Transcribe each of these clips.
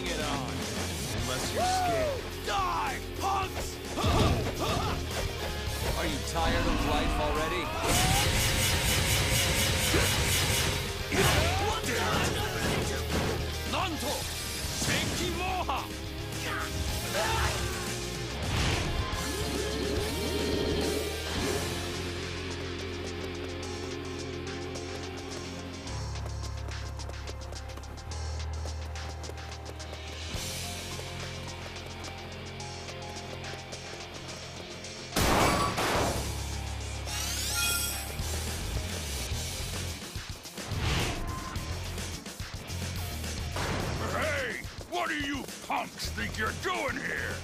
Bring it on. Unless you're scared. Die, punks! Are you tired of life already? Punks think you're doing here?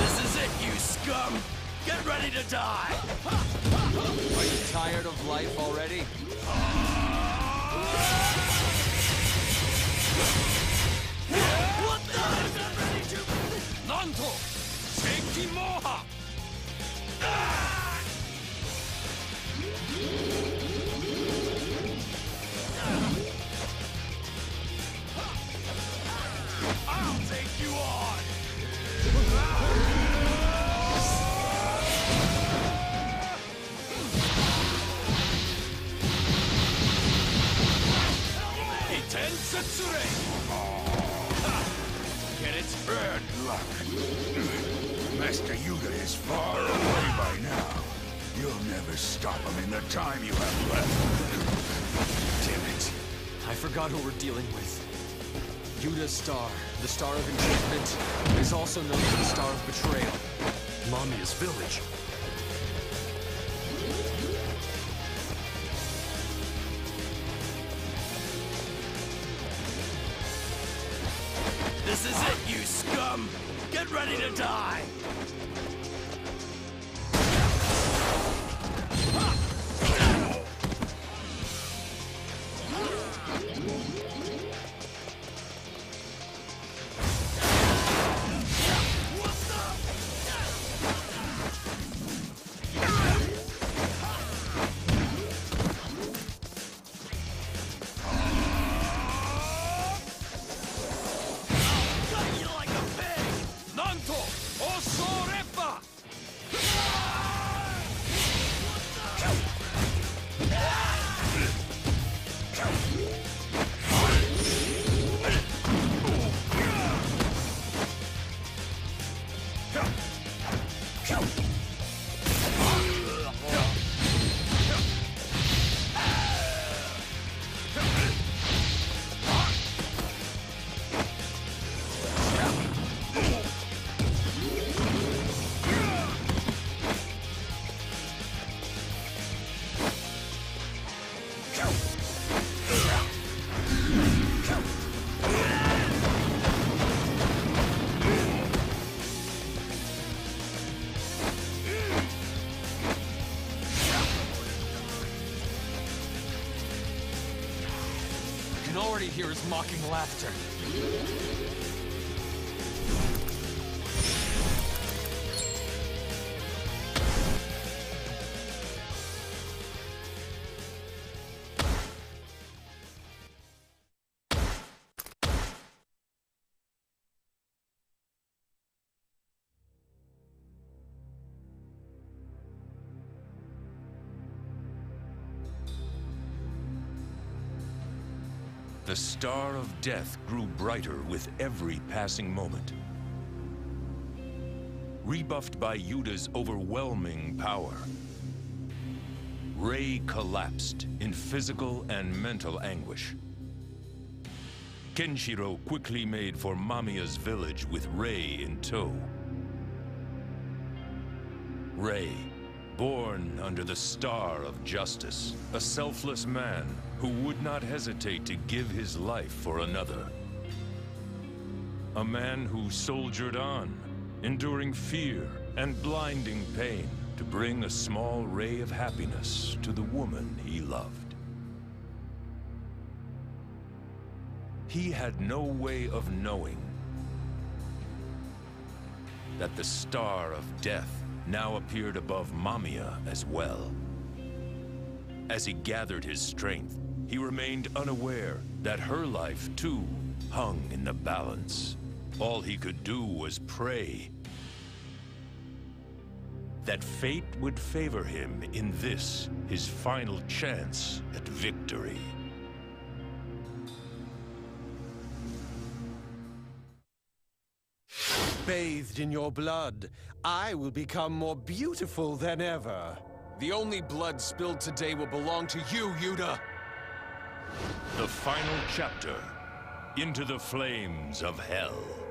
This is it, you scum! Get ready to die! Are you tired of life already? What the? Nanto! Senki Moha! Damn it. I forgot who we're dealing with. Yuda's star, the star of enchantment, is also known as the star of betrayal. Mamiya's village. This is it, you scum! Get ready to die! Mocking laughter. The star of death grew brighter with every passing moment. Rebuffed by Yuda's overwhelming power, Rei collapsed in physical and mental anguish. Kenshiro quickly made for Mamiya's village with Rei in tow. Rei, born under the star of justice, a selfless man who would not hesitate to give his life for another. A man who soldiered on, enduring fear and blinding pain to bring a small ray of happiness to the woman he loved. He had no way of knowing that the star of death now appeared above Mamiya as well. As he gathered his strength, he remained unaware that her life, too, hung in the balance. All he could do was pray that fate would favor him in this, his final chance at victory. Bathed in your blood, I will become more beautiful than ever. The only blood spilled today will belong to you, Yuda! The final chapter Into the Flames of Hell.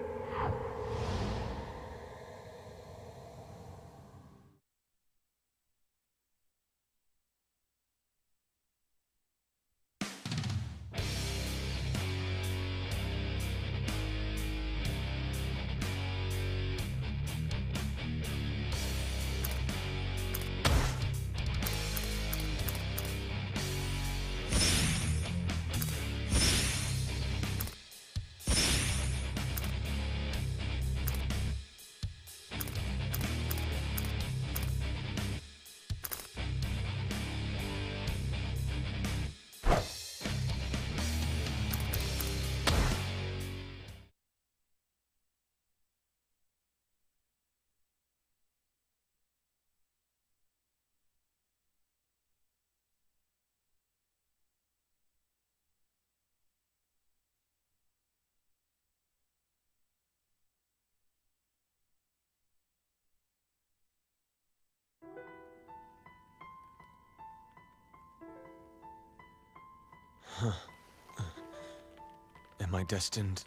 Am I destined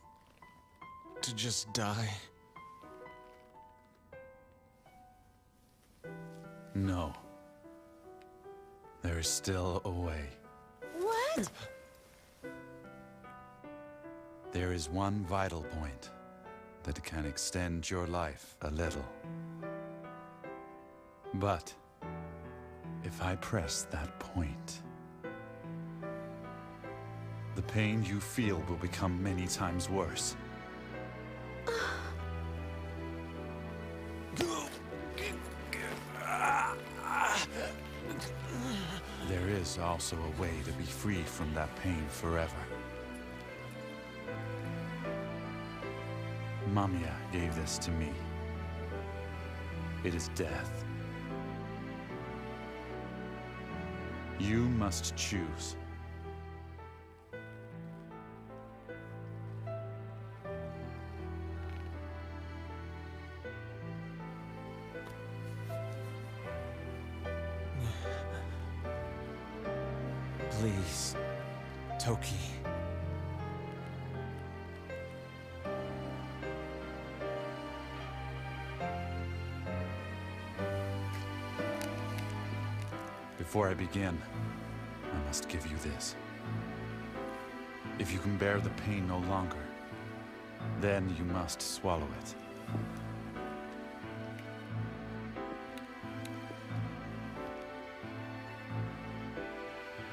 to just die? No. There is still a way. What? There is one vital point that can extend your life a little. But if I press that point, the pain you feel will become many times worse. There is also a way to be free from that pain forever. Mamiya gave this to me. It is death. You must choose. Before I begin, I must give you this. If you can bear the pain no longer, then you must swallow it.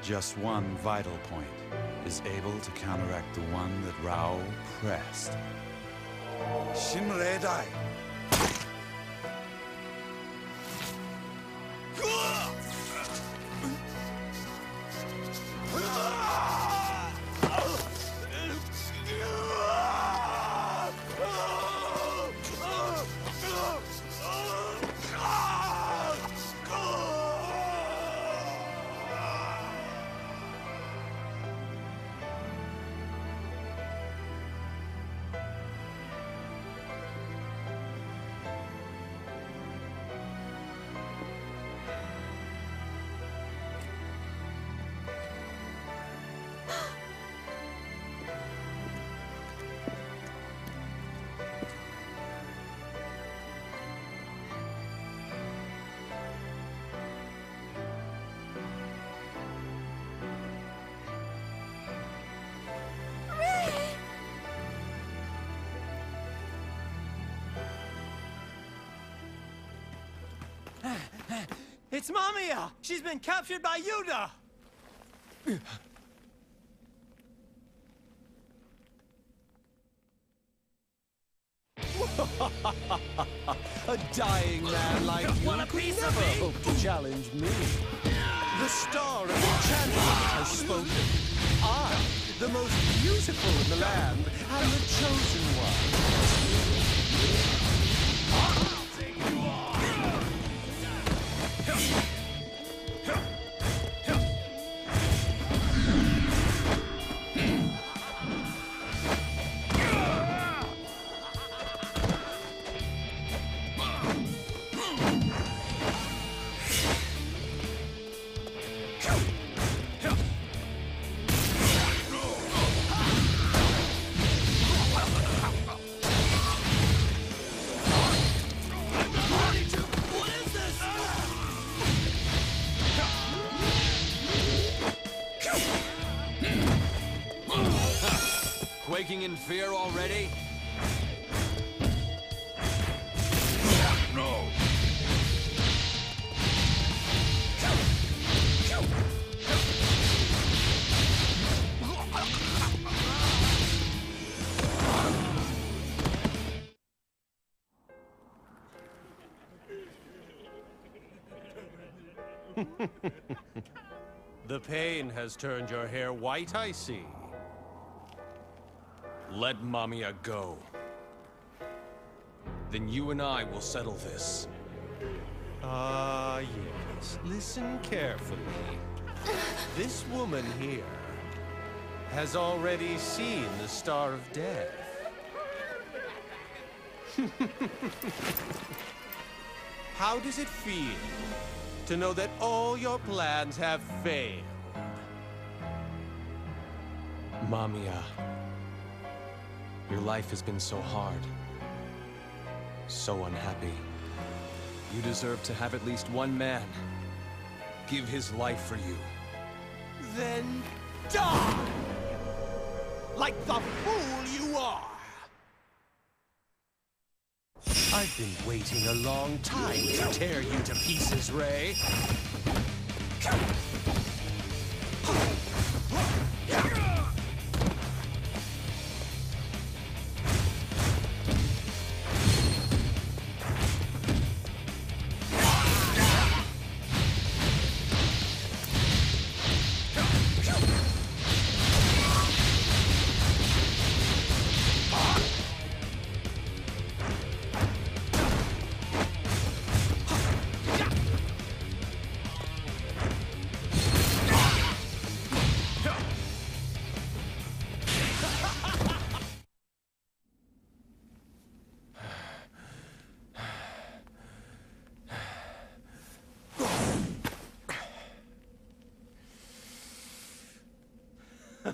Just one vital point is able to counteract the one that Raoh pressed. Shinredai! It's Mamiya! She's been captured by Yuda! A dying man like you Want a could piece of never me? hope to challenge me. The star of enchantment has spoken. I, the most beautiful in the land, am the chosen one. The pain has turned your hair white, I see. Let Mamiya go. Then you and I will settle this. Ah, yes. Listen carefully. This woman here has already seen the Star of Death. How does it feel to know that all your plans have failed? Mamiya, your life has been so hard, so unhappy. You deserve to have at least one man give his life for you. Then die! Like the fool you are! I've been waiting a long time to tear you to pieces, Rei.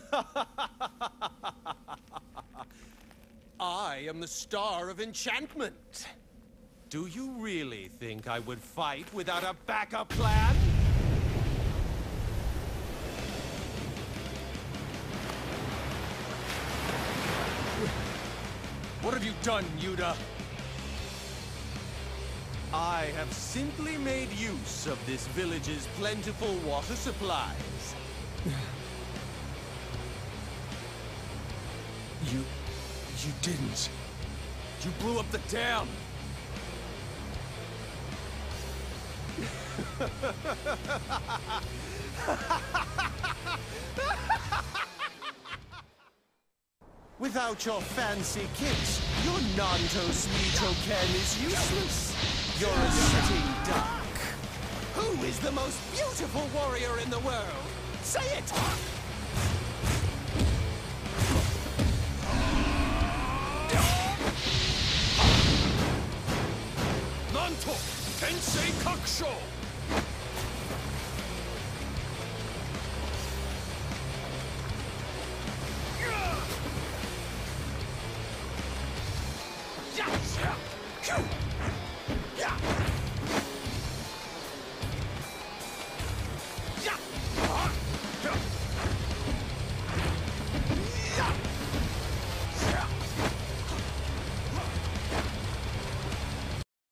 I am the Star of Enchantment. Do you really think I would fight without a backup plan? What have you done, Yuda? I have simply made use of this village's plentiful water supplies. Didn't. You blew up the dam! Without your fancy kicks, your Nanto Suichoken is useless. You're a sitting duck. Who is the most beautiful warrior in the world? Say it! 正確勝